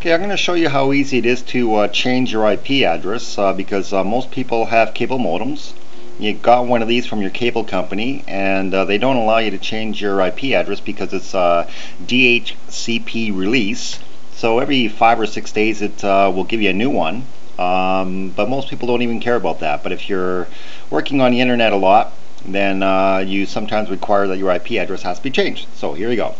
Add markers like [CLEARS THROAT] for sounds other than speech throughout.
Okay, I'm going to show you how easy it is to uh, change your IP address uh, because uh, most people have cable modems. You got one of these from your cable company and uh, they don't allow you to change your IP address because it's a DHCP release. So every five or six days it uh, will give you a new one. Um, but most people don't even care about that. But if you're working on the internet a lot, then uh, you sometimes require that your IP address has to be changed. So here you go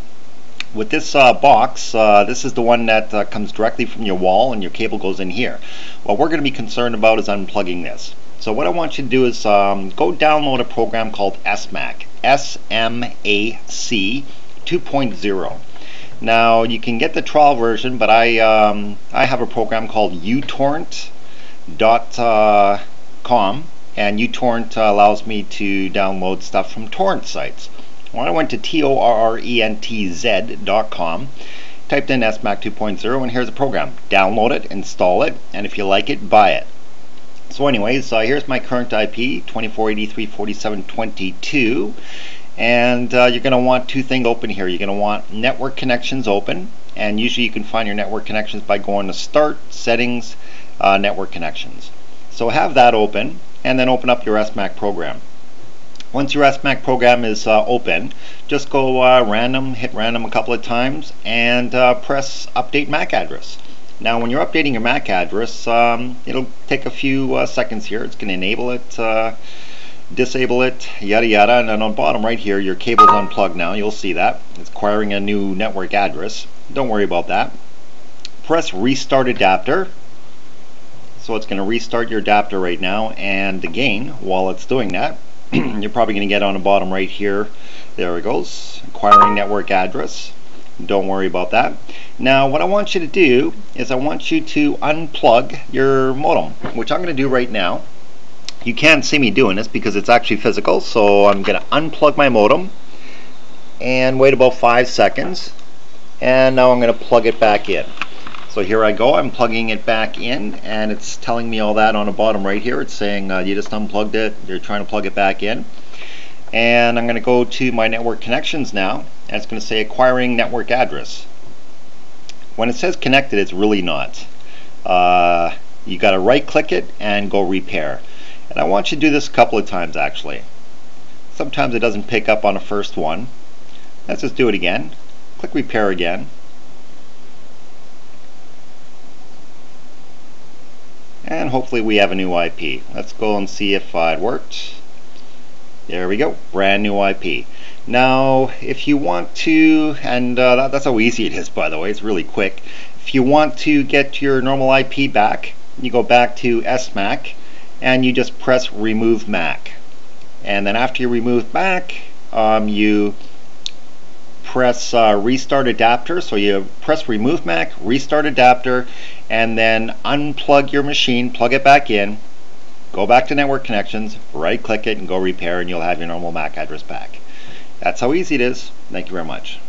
with this uh, box, uh, this is the one that uh, comes directly from your wall and your cable goes in here. What we're going to be concerned about is unplugging this. So what I want you to do is um, go download a program called SMAC, S-M-A-C 2.0. Now you can get the trial version, but I um, I have a program called utorrent.com, and uTorrent allows me to download stuff from torrent sites. Well, I went to T-O-R-R-E-N-T-Z.com, typed in SMAC 2.0, and here's a program. Download it, install it, and if you like it, buy it. So anyways, uh, here's my current IP, 2483.47.22, and uh, you're going to want two things open here. You're going to want network connections open, and usually you can find your network connections by going to Start, Settings, uh, Network Connections. So have that open, and then open up your SMAC program. Once your SMAC program is uh, open, just go uh, random, hit random a couple of times, and uh, press update MAC address. Now when you're updating your MAC address, um, it'll take a few uh, seconds here. It's going to enable it, uh, disable it, yada yada, and then on the bottom right here, your cable's unplugged now. You'll see that. It's acquiring a new network address. Don't worry about that. Press restart adapter. So it's going to restart your adapter right now, and again, while it's doing that, [CLEARS THROAT] you're probably going to get on the bottom right here. There it goes. Acquiring network address. Don't worry about that. Now what I want you to do is I want you to unplug your modem, which I'm going to do right now. You can't see me doing this because it's actually physical, so I'm going to unplug my modem and wait about five seconds. And now I'm going to plug it back in. So here I go, I'm plugging it back in and it's telling me all that on the bottom right here. It's saying uh, you just unplugged it, you're trying to plug it back in. And I'm going to go to my network connections now and it's going to say acquiring network address. When it says connected, it's really not. Uh, you got to right click it and go repair. And I want you to do this a couple of times actually. Sometimes it doesn't pick up on the first one. Let's just do it again. Click repair again. And hopefully we have a new IP. Let's go and see if it worked. There we go, brand new IP. Now, if you want to, and uh, that, that's how easy it is by the way, it's really quick. If you want to get your normal IP back, you go back to SMAC and you just press remove MAC. And then after you remove MAC, um, you press uh, restart adapter. So you press remove MAC, restart adapter, and then unplug your machine, plug it back in, go back to network connections, right click it and go repair and you'll have your normal MAC address back. That's how easy it is. Thank you very much.